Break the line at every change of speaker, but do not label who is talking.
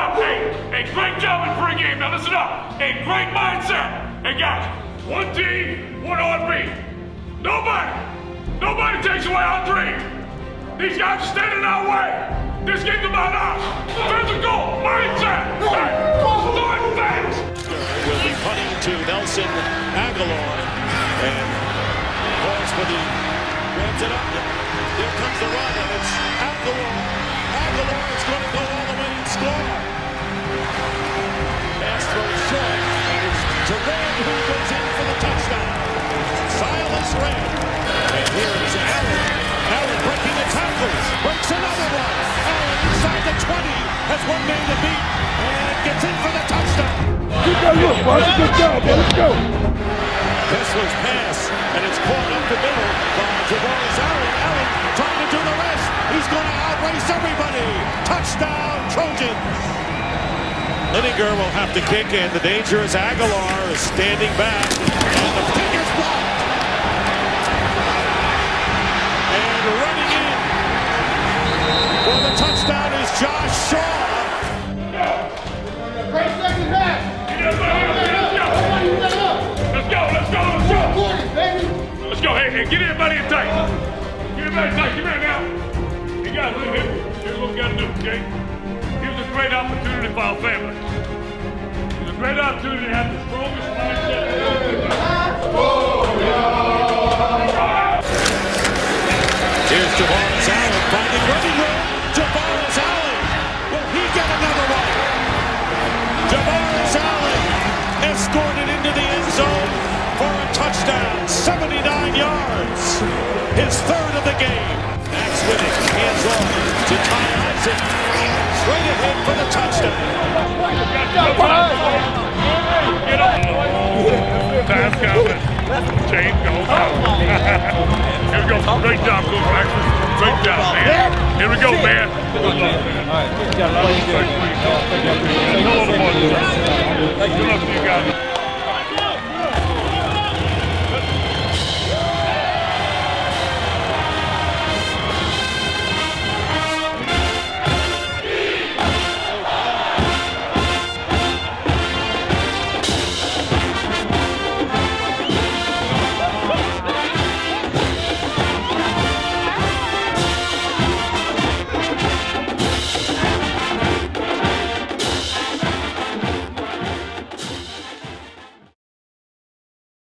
up. Hey, hey, great job in pregame. Now listen up. Hey, great mindset. Hey, guys, one team, one heartbeat. Nobody, nobody takes away our dream. These guys are standing in our way. This game's about us. Physical, mindset. Hey, start fast.
will be punting to Nelson Agholor. And calls for the grabs it up. Here comes
that look, boss. Good job, man. Let's go.
Kessler's pass, and it's caught up the middle by Javorius Allen. Allen trying to do the rest. He's going to outrace everybody. Touchdown, Trojans. Lininger will have to kick in. The danger is Agholor is standing back. And the kick is blocked. And running in for the touchdown is Josh Shaw.
Hey, hey, get in tight. Get everybody tight. Come here now. You guys, look here. Here's what we got to do, okay? Here's a great opportunity for our family. It's a great opportunity to have the strongest mindset.
Here's Javorius Allen finding running room. His third of the game. Max Wittek. Hands off to Ty Isaac. Straight ahead for the touchdown.
Get up. Pass coming. Chain goes out. Here we go. Great job, Coach Maxwell. Great job, man. Here we go, man. Good luck. Good luck to you guys.